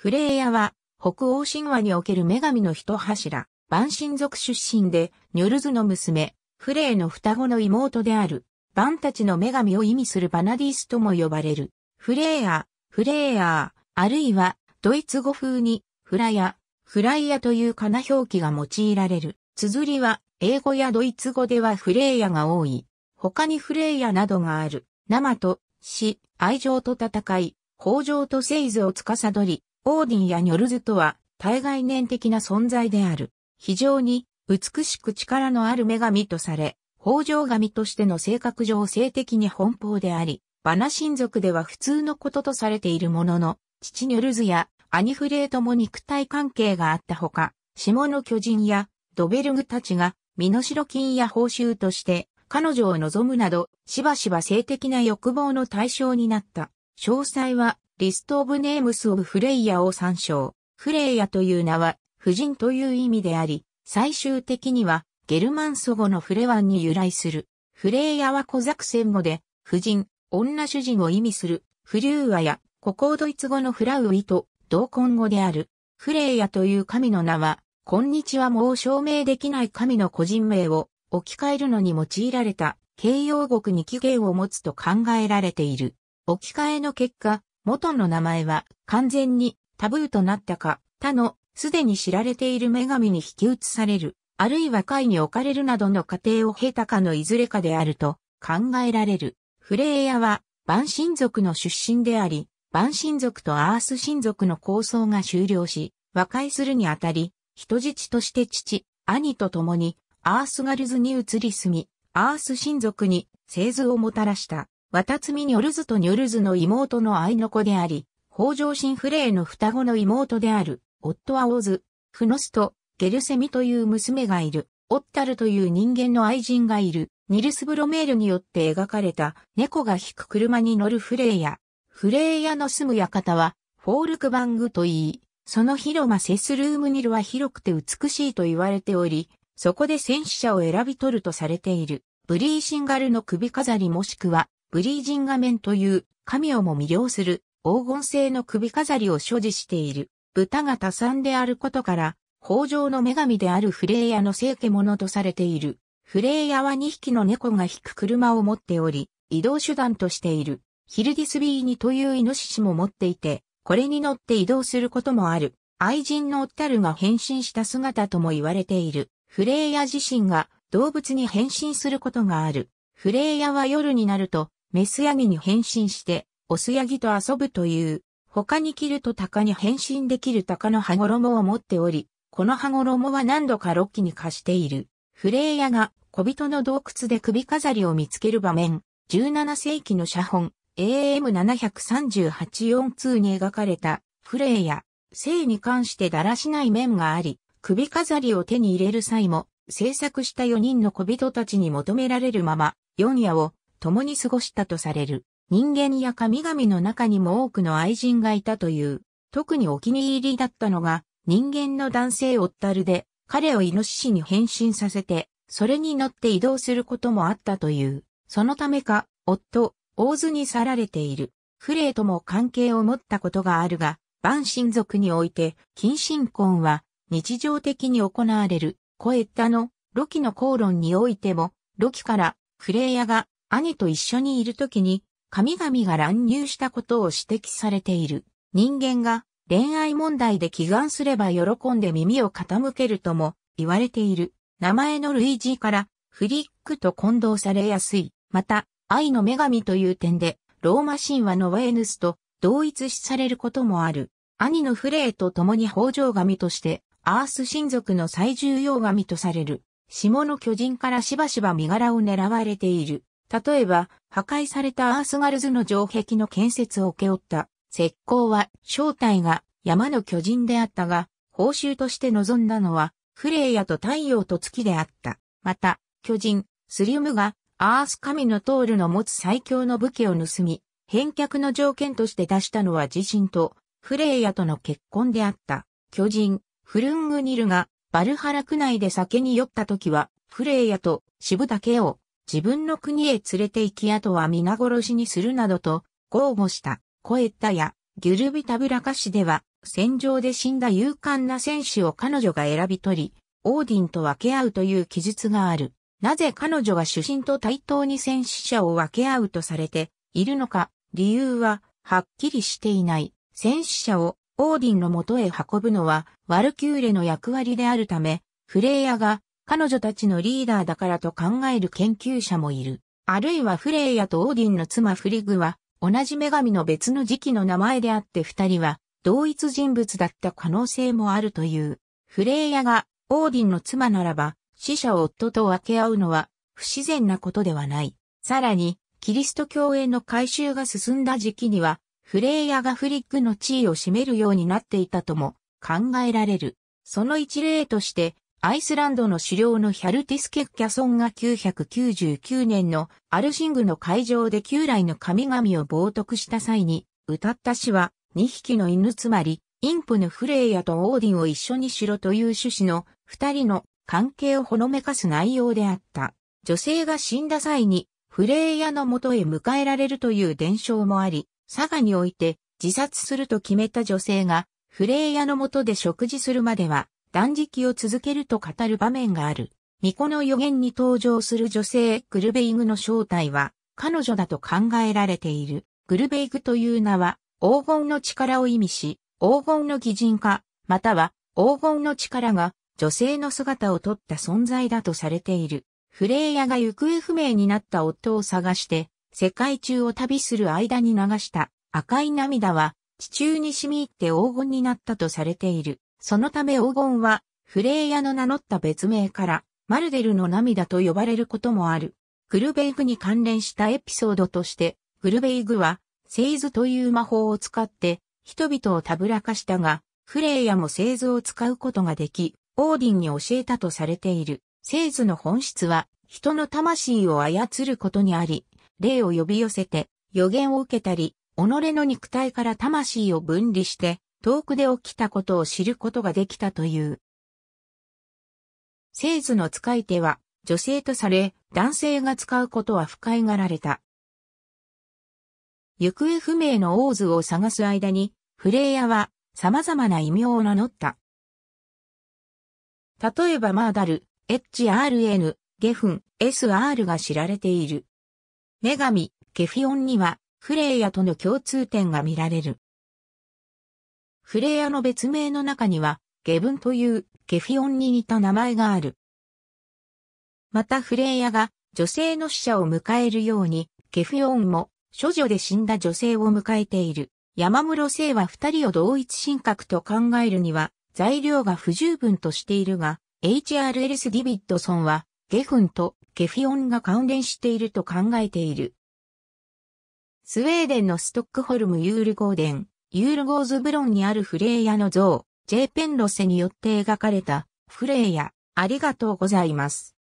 フレイヤは、北欧神話における女神の一柱、万神族出身で、ニョルズの娘、フレイの双子の妹である、バンたちの女神を意味するバナディスとも呼ばれる。フレイヤ、フレイヤー、あるいは、ドイツ語風に、フラヤ、フライヤという仮名表記が用いられる。綴りは、英語やドイツ語ではフレイヤが多い。他にフレイヤなどがある。生と死、愛情と戦い、豊穣と聖図を司り、オーディンやニョルズとは対概念的な存在である。非常に美しく力のある女神とされ、豊穣神としての性格上性的に奔放であり、バナ親族では普通のこととされているものの、父ニョルズや兄フレーとも肉体関係があったほか、下の巨人やドベルグたちが身代金や報酬として彼女を望むなど、しばしば性的な欲望の対象になった。詳細はリストオブネームスオブフレイヤを参照。フレイヤという名は、婦人という意味であり、最終的には、ゲルマン祖語のフレワンに由来する。フレイヤは小作戦語で、婦人、女主人を意味する、フリューアや、古高ドイツ語のフラウイと、同根語である。フレイヤという神の名は、今日はもう証明できない神の個人名を置き換えるのに用いられた形容語に起源を持つと考えられている。置き換えの結果、元の名前は完全にタブーとなったか、他のすでに知られている女神に引き移される、あるいは会に置かれるなどの過程を経たかのいずれかであると考えられる。フレイヤは、万神族の出身であり、万神族とアース神族の構想が終了し、和解するにあたり、人質として父、兄と共に、アースガルズに移り住み、アース神族に、製図をもたらした。渡積ニョルズとニョルズの妹の愛の子であり、北条神フレーの双子の妹である、夫はオズ、フノスとゲルセミという娘がいる、オッタルという人間の愛人がいる、ニルスブロメールによって描かれた猫が引く車に乗るフレーヤ。フレーヤの住む館は、フォールクバングと言い、その広間セスルームニルは広くて美しいと言われており、そこで戦死者を選び取るとされている。ブリーシンガルの首飾りもしくは、ブリージンガメンという神をも魅了する黄金製の首飾りを所持している。豚が多産であることから、豊穣の女神であるフレイヤの聖家者とされている。フレイヤは2匹の猫が引く車を持っており、移動手段としている。ヒルディスビーニというイノシシも持っていて、これに乗って移動することもある。愛人のオッタルが変身した姿とも言われている。フレイヤ自身が動物に変身することがある。フレイヤは夜になるとメスヤギに変身して、オスヤギと遊ぶという、他に着ると鷹に変身できる鷹の羽衣を持っており、この羽衣は何度かロッキに貸している。フレイヤが小人の洞窟で首飾りを見つける場面、17世紀の写本 AM738-4-2 に描かれたフレイヤ、性に関してだらしない面があり、首飾りを手に入れる際も、制作した4人の小人たちに求められるまま、4夜を共に過ごしたとされる。人間や神々の中にも多くの愛人がいたという。特にお気に入りだったのが、人間の男性オッタルで、彼をイノシシに変身させて、それに乗って移動することもあったという。そのためか、夫、大津に去られている。フレイとも関係を持ったことがあるが、万神族において、近親婚は日常的に行われる。コエッタのロキの口論においても、ロキからフレイヤが兄と一緒にいる時に神々が乱入したことを指摘されている。人間が恋愛問題で祈願すれば喜んで耳を傾けるとも言われている。名前の類似からフリックと混同されやすい。また、愛の女神という点で、ローマ神話のワエヌスと同一視されることもある。兄のフレーと共に北条神として、アース神族の最重要神とされる。下の巨人からしばしば身柄を狙われている。例えば、破壊されたアースガルズの城壁の建設を請け負った石膏は正体が山の巨人であったが、報酬として望んだのはフレイヤと太陽と月であった。また、巨人、スリウムがアース神のトールの持つ最強の武器を盗み、返却の条件として出したのは自身とフレイヤとの結婚であった。巨人、フルングニルがバルハラ区内で酒に酔った時は、フレイヤと渋だけを自分の国へ連れて行きあとは皆殺しにするなどと豪語した。コエッタやギュルビタブラカ市では戦場で死んだ勇敢な戦士を彼女が選び取り、オーディンと分け合うという記述がある。なぜ彼女が主審と対等に戦死者を分け合うとされているのか、理由ははっきりしていない。戦死者をオーディンの元へ運ぶのはワルキューレの役割であるため、フレイヤが彼女たちのリーダーだからと考える研究者もいる。あるいはフレイヤとオーディンの妻フリグは同じ女神の別の時期の名前であって二人は同一人物だった可能性もあるという。フレイヤがオーディンの妻ならば死者を夫と分け合うのは不自然なことではない。さらに、キリスト教への改宗が進んだ時期には、フレイヤがフリックの地位を占めるようになっていたとも考えられる。その一例として、アイスランドの狩猟のヒャルティスケッキャソンが999年のアルシングの会場で旧来の神々を冒涜した際に歌った詩は2匹の犬つまりインプのフレイヤとオーディンを一緒にしろという趣旨の二人の関係をほのめかす内容であった。女性が死んだ際に、フレイヤの元へ迎えられるという伝承もあり、佐賀において自殺すると決めた女性が、フレイヤの元で食事するまでは断食を続けると語る場面がある。巫女の予言に登場する女性グルベイグの正体は彼女だと考えられている。グルベイグという名は黄金の力を意味し、黄金の擬人化、または黄金の力が女性の姿をとった存在だとされている。フレイヤが行方不明になった夫を探して、世界中を旅する間に流した赤い涙は地中に染み入って黄金になったとされている。そのため黄金はフレイヤの名乗った別名からマルデルの涙と呼ばれることもある。グルベイグに関連したエピソードとして、グルベイグは、聖図という魔法を使って人々をたぶらかしたが、フレイヤも聖図を使うことができ、オーディンに教えたとされている。聖図の本質は人の魂を操ることにあり、霊を呼び寄せて予言を受けたり、己の肉体から魂を分離して遠くで起きたことを知ることができたという。聖図の使い手は女性とされ、男性が使うことは不快がられた。行方不明のオーズを探す間に、フレイヤは様々な異名を名乗った。例えばマーダル、HRN、ゲフン、SR が知られている。女神、ケフィオンには、フレイヤとの共通点が見られる。フレイヤの別名の中には、ゲブンというケフィオンに似た名前がある。またフレイヤが女性の死者を迎えるように、ケフィオンも処女で死んだ女性を迎えている。山室聖は二人を同一神格と考えるには、材料が不十分としているが、HRLS ディビッドソンは、ゲフンとゲフィオンが関連していると考えている。スウェーデンのストックホルムユールゴーデン、ユールゴーズブロンにあるフレイヤの像、J ペンロセによって描かれたフレイヤ、ありがとうございます。